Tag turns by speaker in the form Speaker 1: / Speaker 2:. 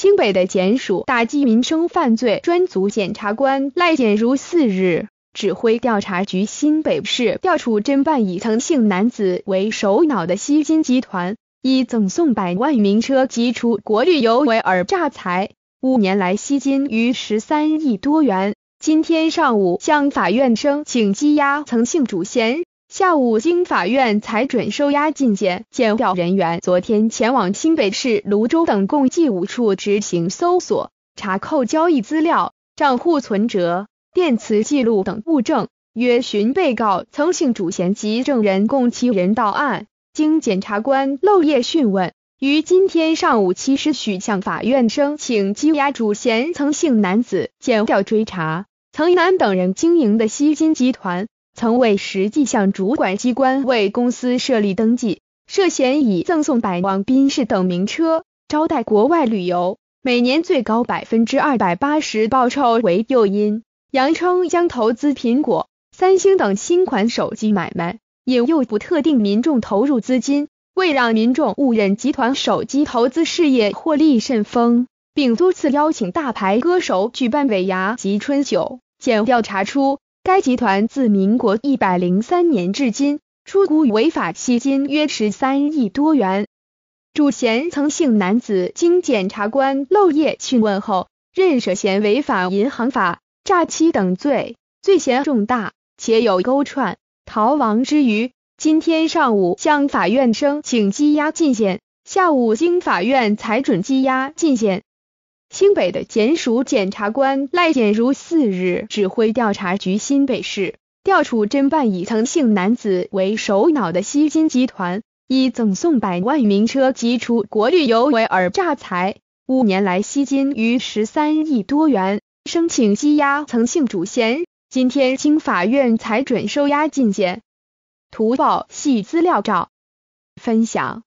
Speaker 1: 清北的检署打击民生犯罪专组检察官赖建如四日，指挥调查局新北市调处侦办以曾姓男子为首脑的吸金集团，以赠送百万名车及出国旅游为而诈财，五年来吸金逾十三亿多元。今天上午向法院申请羁押曾姓主嫌。下午经法院裁准收押禁见，检调人员昨天前往新北市泸州等共计五处执行搜索，查扣交易资料、账户存折、电磁记录等物证，约询被告曾姓主嫌及证人共七人到案。经检察官漏夜讯问，于今天上午七时许向法院申请羁押主嫌曾姓男子，检调追查曾男等人经营的西金集团。曾为实际向主管机关为公司设立登记，涉嫌以赠送百万宾士等名车、招待国外旅游，每年最高百分之二百八十报酬为诱因，扬称将投资苹果、三星等新款手机买卖，引诱不特定民众投入资金，为让民众误认集团手机投资事业获利甚丰，并多次邀请大牌歌手举办尾牙及春酒。检调查出。该集团自民国一百零三年至今，出股违法吸金约十三亿多元。主嫌曾姓男子经检察官漏夜讯问后，认涉嫌违反银行法、诈欺等罪，罪嫌重大，且有勾串、逃亡之余，今天上午向法院申请羁押禁见，下午经法院裁准羁押禁见。新北的检署检察官赖建如四日指挥调查局新北市调处侦办以曾姓男子为首脑的吸金集团，以赠送百万名车及出国旅游为而诈财，五年来吸金逾十三亿多元，申请羁押曾姓主嫌。今天经法院裁准收押禁见。图报系资料照分享。